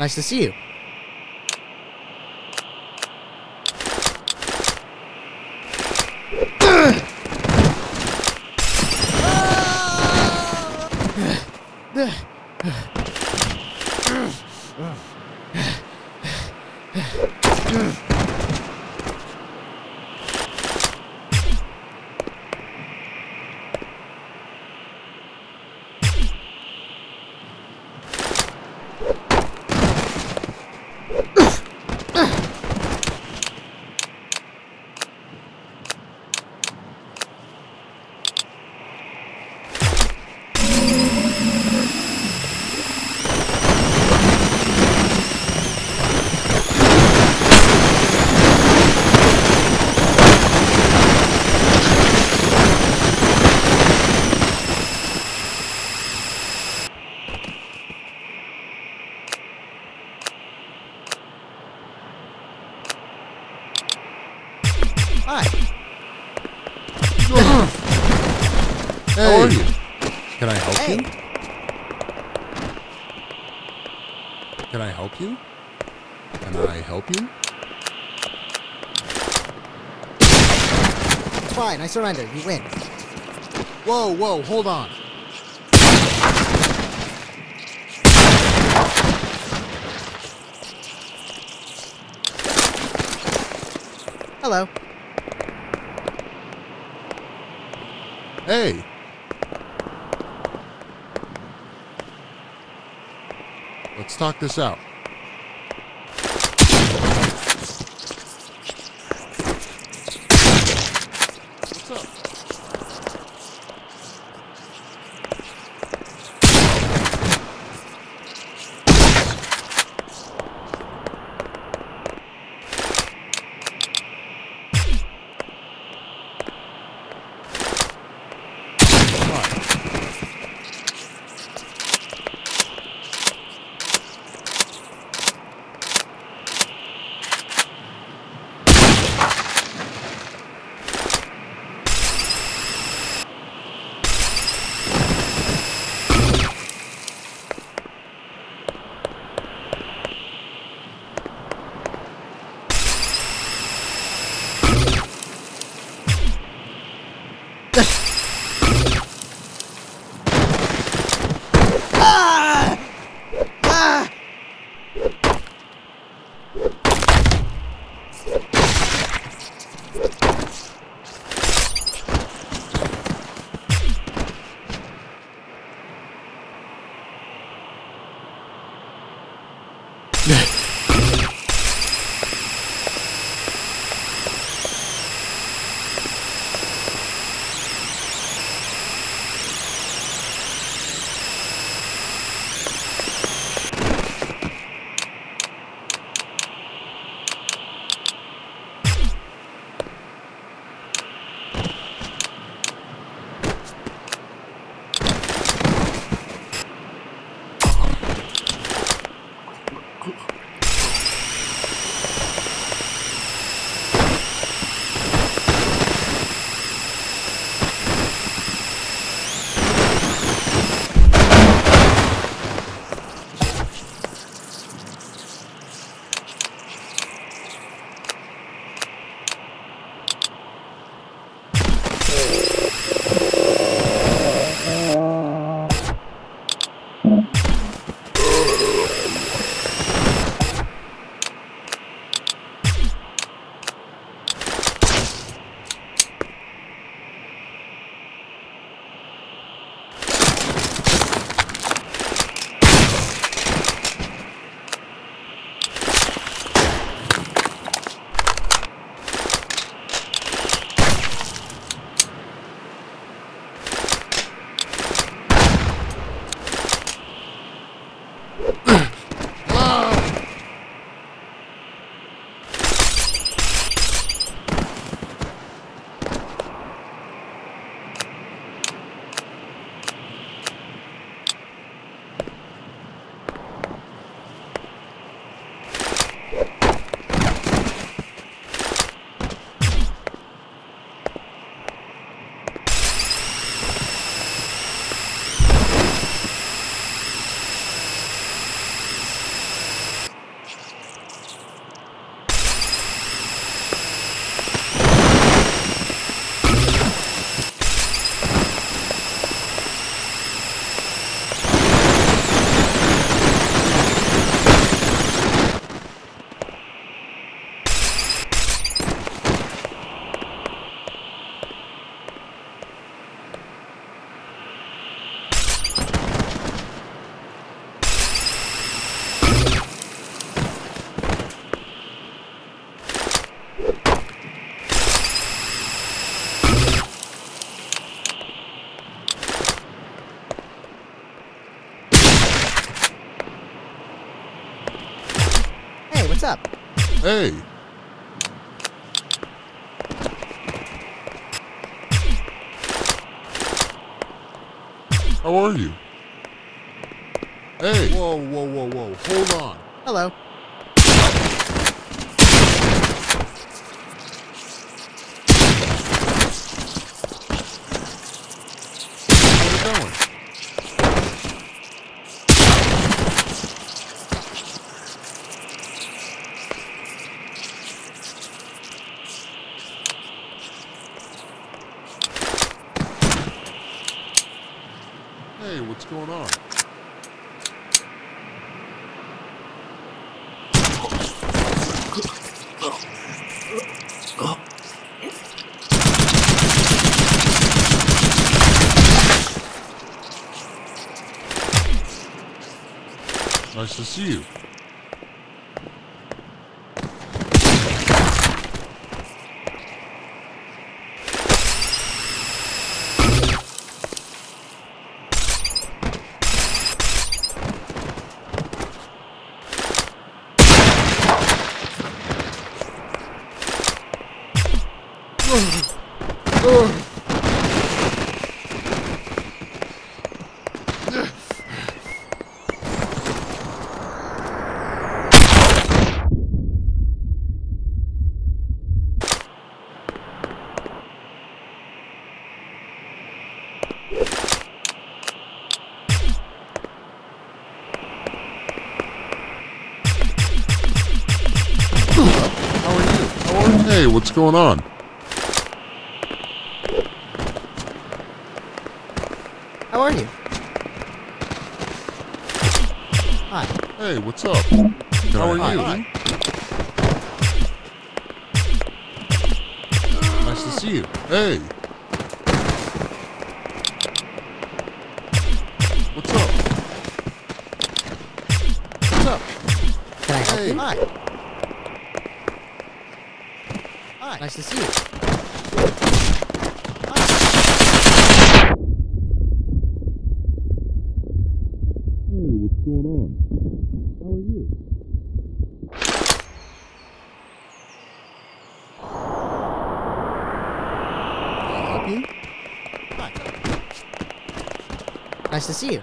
Nice to see you. Hi. How are Hey, you? can I help Hey. you? Can I help you? Can I help you? It's fine. I surrender. You win. Whoa, whoa, hold on. Hello. Hey. Let's talk this out. Hey. How are you? Hey. Whoa, whoa, whoa, whoa. Hold on. Hello. Where you going? Hey, what's going on? Nice to see you. Hey, what's going on? How are you? Hi. Hey, what's up? How are Hi. you? Hi. Nice to see you. Hey. What's up? What's up? Can I help Hey. you? Hi. Hi. Nice to see you. Hi. Hey, what's going on? How are you? Can I help Hi. Nice to see you.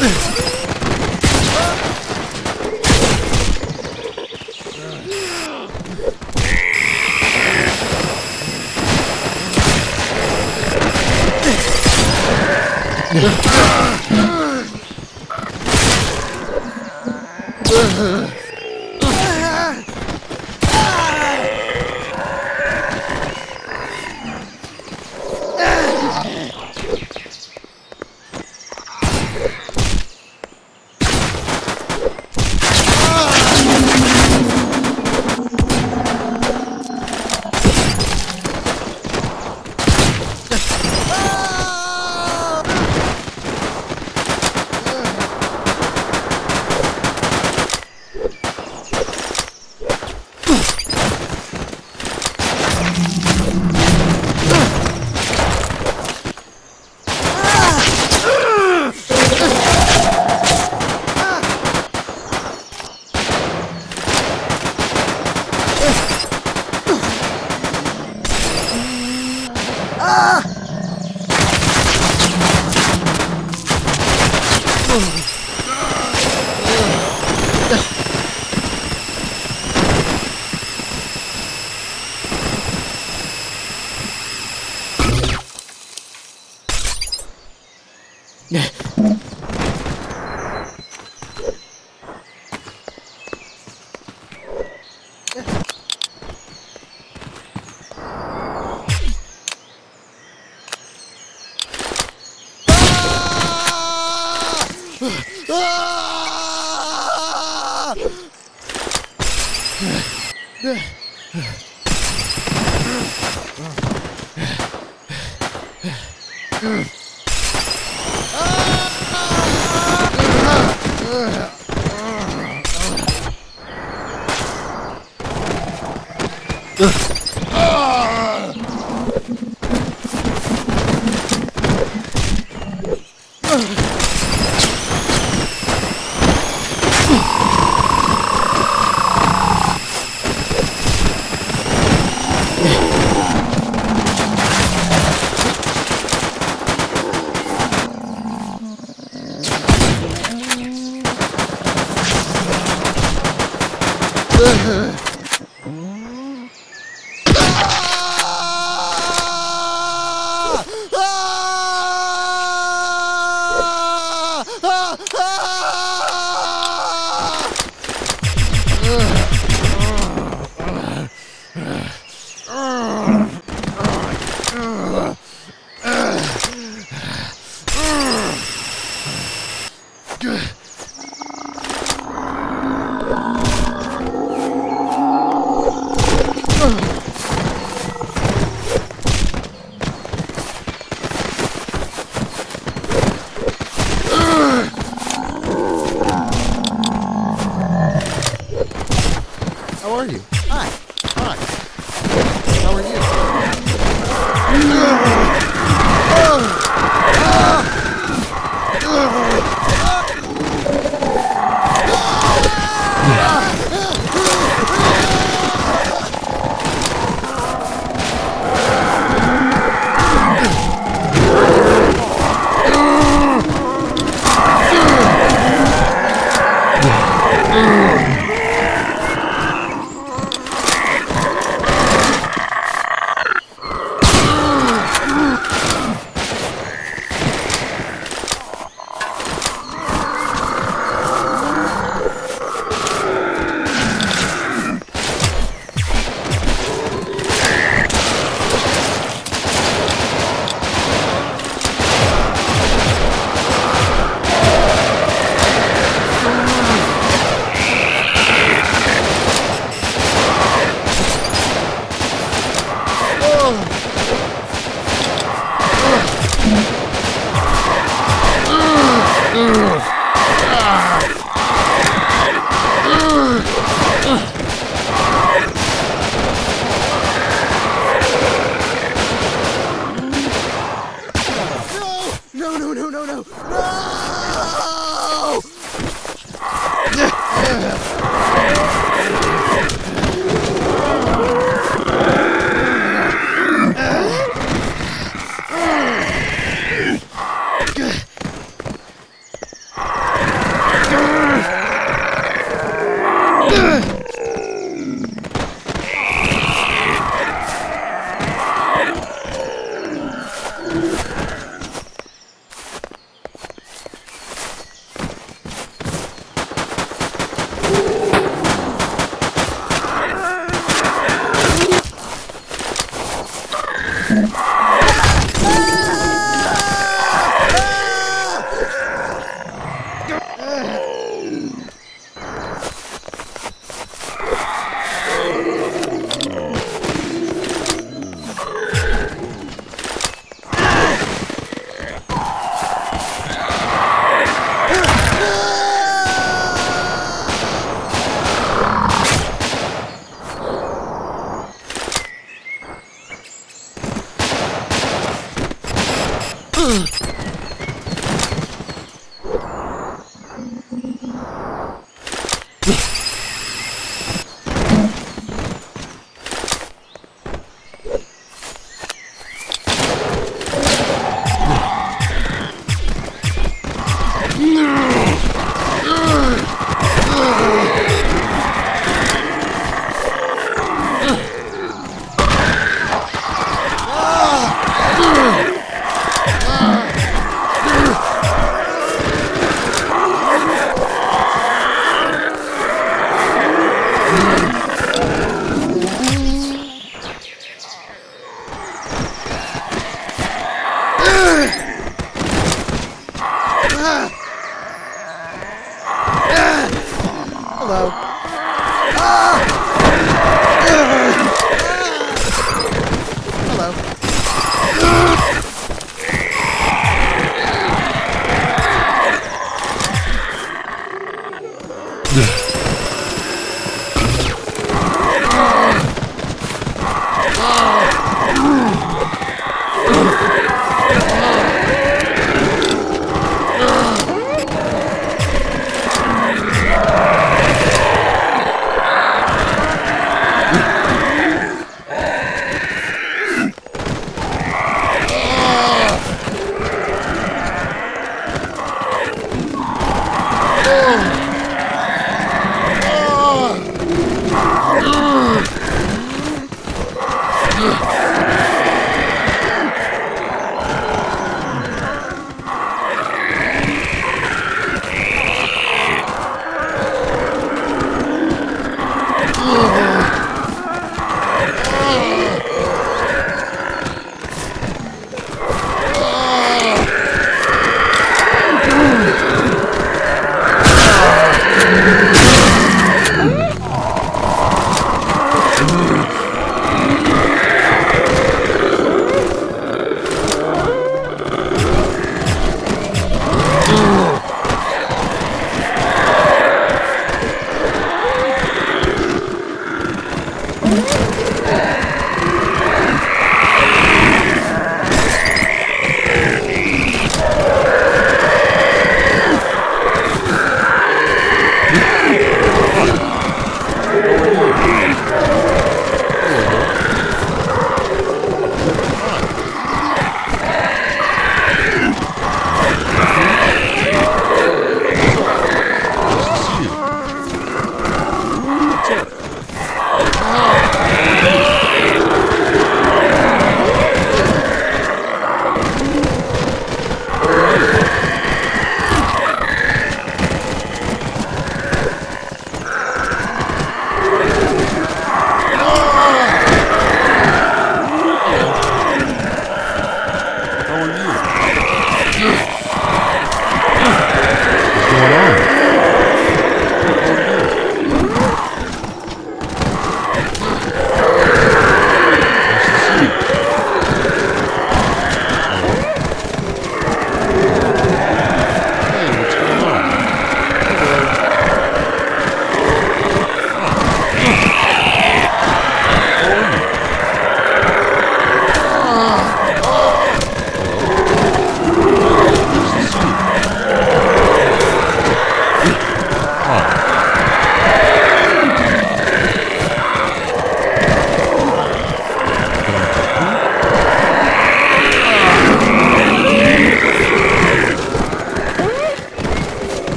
Uh. How Hello.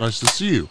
Nice to see you.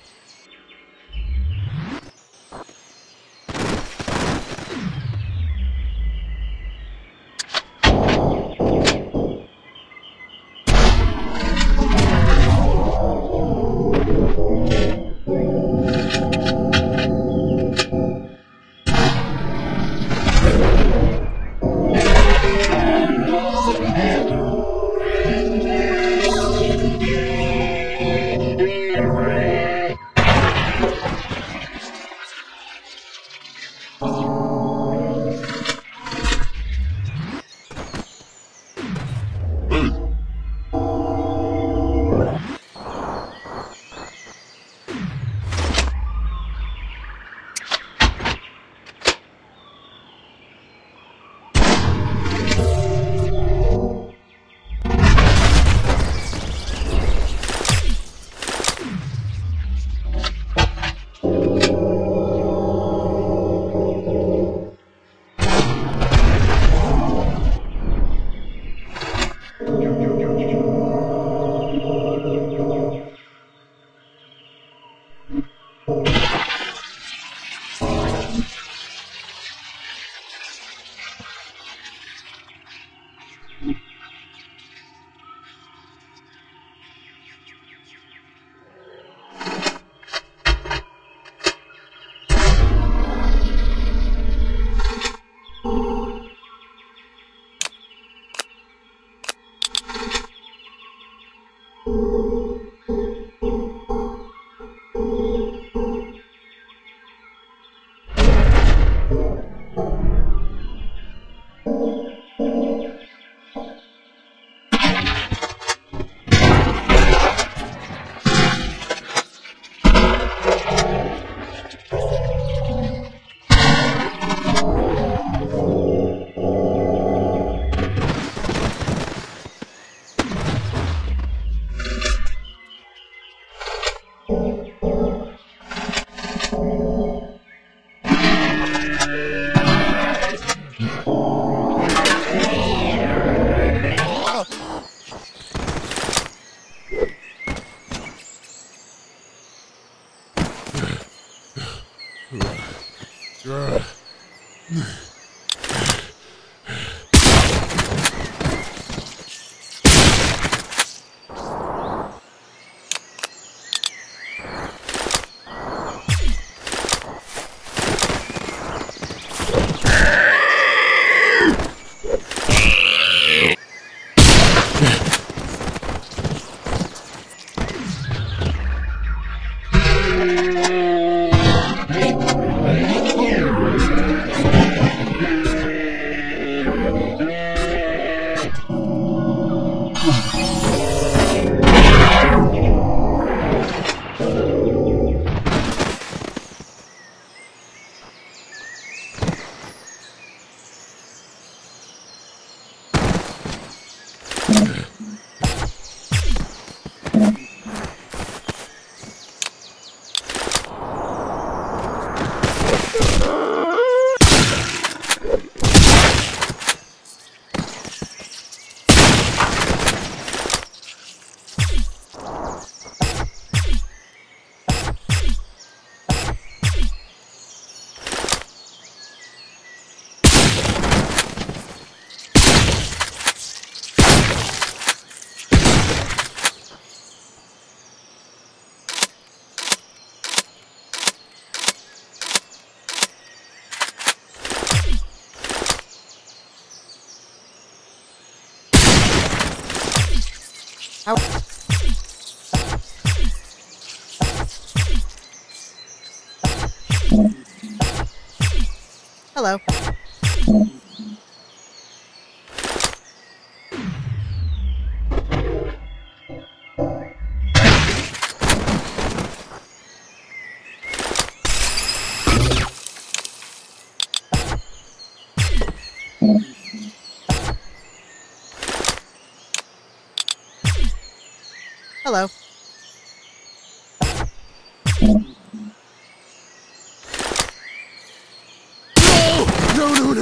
Hello.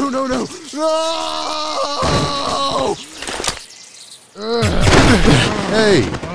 No, no, no, no! Hey!